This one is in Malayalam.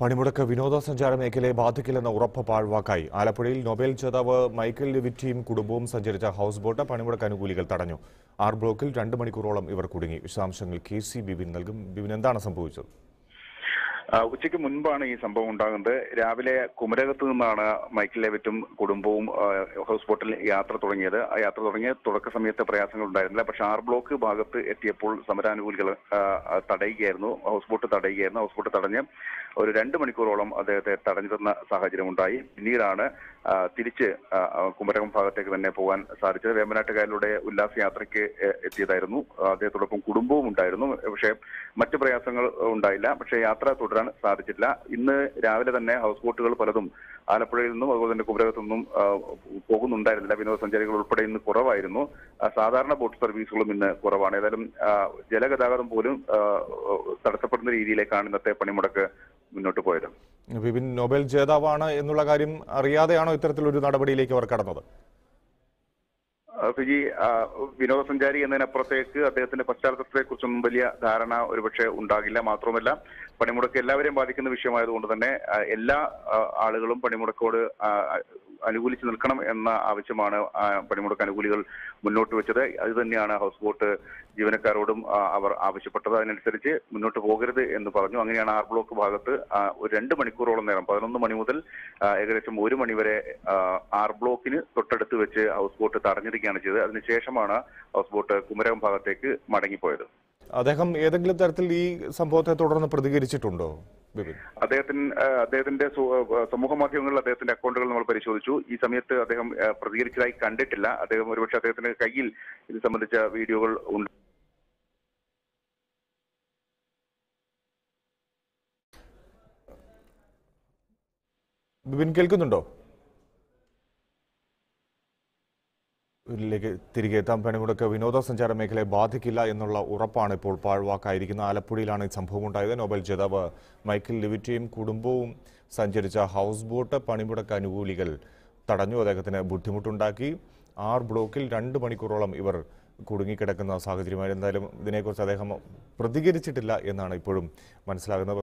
പണിമുടക്ക് വിനോദസഞ്ചാര മേഖലയെ ബാധിക്കില്ലെന്ന ഉറപ്പ് പാഴ്വാക്കായി. ആലപ്പുഴയിൽ നൊബേൽ ജേതാവ് മൈക്കൽ ലിവിറ്റിയും കുടുംബവും സഞ്ചരിച്ച ഹൗസ് ബോട്ട് പണിമുടക്ക് അനുകൂലികൾ തടഞ്ഞു. ആർ ബ്ലോക്കിൽ രണ്ട് മണിക്കൂറോളം ഇവർ കുടുങ്ങി. വിശദാംശങ്ങൾ കെ സി ബിബിൻ നൽകും. ബിബിൻ എന്താണ് സംഭവിച്ചത്? ഉച്ചയ്ക്ക് മുൻപാണ് ഈ സംഭവം ഉണ്ടാകുന്നത്. രാവിലെ കുമരകത്ത് നിന്നാണ് മൈക്കിൾ ലെവിറ്റും കുടുംബവും ഹൗസ് ബോട്ടിൽ യാത്ര തുടങ്ങിയത്. ആ യാത്ര തുടങ്ങിയ തുടക്ക സമയത്ത് പ്രയാസങ്ങൾ ഉണ്ടായിരുന്നില്ല. പക്ഷെ ആർ ബ്ലോക്ക് ഭാഗത്ത് എത്തിയപ്പോൾ സമരാനുകൂലികൾ തടയുകയായിരുന്നു. ഹൗസ് ബോട്ട് തടയുകയായിരുന്നു. ഹൗസ് ബോട്ട് തടഞ്ഞ് ഒരു രണ്ട് മണിക്കൂറോളം അദ്ദേഹത്തെ തടഞ്ഞിരുന്ന സാഹചര്യം ഉണ്ടായി. പിന്നീടാണ് തിരിച്ച് കുമരകം ഭാഗത്തേക്ക് തന്നെ പോകാൻ സാധിച്ചത്. വേമ്പനാട്ടുകാരിലൂടെ ഉല്ലാസ യാത്രയ്ക്ക് എത്തിയതായിരുന്നു. അദ്ദേഹത്തോടൊപ്പം കുടുംബവും ഉണ്ടായിരുന്നു. പക്ഷേ മറ്റു പ്രയാസങ്ങൾ ഉണ്ടായില്ല. പക്ഷേ യാത്ര തുടരാൻ സാധിച്ചില്ല. ഇന്ന് രാവിലെ തന്നെ ഹൗസ് ബോട്ടുകൾ പലതും ആലപ്പുഴയിൽ നിന്നും അതുപോലെ തന്നെ കുമരകത്തു നിന്നും പോകുന്നുണ്ടായിരുന്നില്ല. വിനോദസഞ്ചാരികൾ ഉൾപ്പെടെ ഇന്ന് കുറവായിരുന്നു. സാധാരണ ബോട്ട് സർവീസുകളും ഇന്ന് കുറവാണ്. ഏതായാലും ജലഗതാഗതം പോലും തടസ്സപ്പെടുന്ന രീതിയിലേക്കാണ് ഇന്നത്തെ പണിമുടക്ക് മുന്നോട്ട് പോയത്. വിപിൻ നോബൽ ജേതാവാണ് എന്നുള്ള കാര്യം അറിയാതെയാണോ ഇത്തരത്തിലൊരു നടപടിയിലേക്ക് അവർ കടന്നത്? സുജി ഫിജി വിനോദസഞ്ചാരി എന്നതിനപ്പുറത്തേക്ക് അദ്ദേഹത്തിന്റെ പശ്ചാത്തലത്തെ കുറിച്ചൊന്നും വലിയ ധാരണ ഒരുപക്ഷെ ഉണ്ടാകില്ല. മാത്രമല്ല പണിമുടക്ക് എല്ലാവരെയും ബാധിക്കുന്ന വിഷയമായതുകൊണ്ട് തന്നെ എല്ലാ ആളുകളും പണിമുടക്കോട് അനുകൂലിച്ച് നിൽക്കണം എന്ന ആവശ്യമാണ് പണിമുടക്ക് അനുകൂലികൾ മുന്നോട്ട് വെച്ചത്. അത് തന്നെയാണ് ഹൗസ് ബോട്ട് ജീവനക്കാരോടും അവർ ആവശ്യപ്പെട്ടത്. അതിനനുസരിച്ച് മുന്നോട്ട് പോകരുത് എന്ന് പറഞ്ഞു. അങ്ങനെയാണ് ആർ ബ്ലോക്ക് ഭാഗത്ത് ഒരു രണ്ട് മണിക്കൂറോളം നേരം പതിനൊന്ന് മണി മുതൽ ഏകദേശം ഒരു മണി വരെ ആർ ബ്ലോക്കിന് തൊട്ടടുത്ത് വെച്ച് ഹൗസ് ബോട്ട് തടഞ്ഞിരിക്കുകയാണ് ചെയ്തത്. അതിനുശേഷമാണ് ഹൗസ് ബോട്ട് കുമരകം ഭാഗത്തേക്ക് മടങ്ങിപ്പോയത്. അദ്ദേഹം ഏതെങ്കിലും തരത്തിൽ ഈ സംഭവത്തെ തുടർന്ന് പ്രതികരിച്ചിട്ടുണ്ടോ? അദ്ദേഹത്തിന് അദ്ദേഹത്തിന്റെ സമൂഹ മാധ്യമങ്ങളിൽ അദ്ദേഹത്തിന്റെ അക്കൗണ്ടുകൾ നമ്മൾ പരിശോധിച്ചു. ഈ സമയത്ത് അദ്ദേഹം പ്രതികരിച്ചതായി കണ്ടിട്ടില്ല. അദ്ദേഹം ഒരുപക്ഷെ അദ്ദേഹത്തിന്റെ കയ്യിൽ ഇത് സംബന്ധിച്ച വീഡിയോകൾ ഉണ്ട്. ബിബിൻ കേൾക്കുന്നുണ്ടോ? ിലേക്ക് തിരികെ എത്താം പണിമുടക്ക് വിനോദസഞ്ചാര മേഖലയെ ബാധിക്കില്ല എന്നുള്ള ഉറപ്പാണ് ഇപ്പോൾ പാഴ്വാക്കായിരിക്കുന്നത് ആലപ്പുഴയിലാണ് ഈ സംഭവം ഉണ്ടായത് നോബൽ ജേതാവ് മൈക്കിൾ ലിവിറ്റിയും കുടുംബവും സഞ്ചരിച്ച ഹൗസ് ബോട്ട് പണിമുടക്ക് അനുകൂലികൾ തടഞ്ഞു. അദ്ദേഹത്തിന് ബുദ്ധിമുട്ടുണ്ടാക്കി. ആർ ബ്ലോക്കിൽ രണ്ട് മണിക്കൂറോളം ഇവർ കുടുങ്ങിക്കിടക്കുന്ന സാഹചര്യമായി എന്തായാലും ഇതിനെക്കുറിച്ച് അദ്ദേഹം പ്രതികരിച്ചിട്ടില്ല എന്നാണ് ഇപ്പോഴും മനസ്സിലാകുന്നത്.